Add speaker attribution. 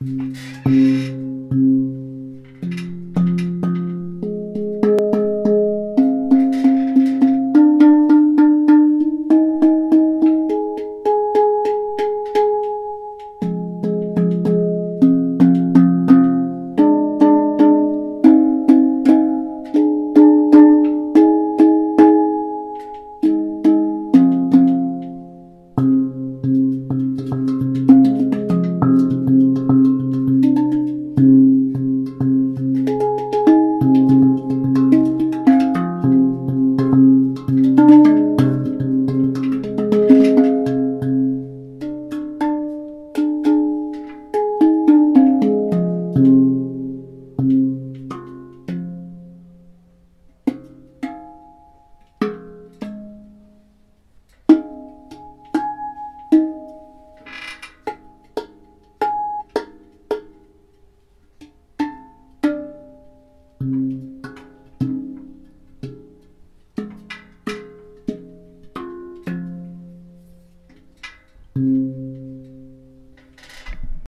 Speaker 1: you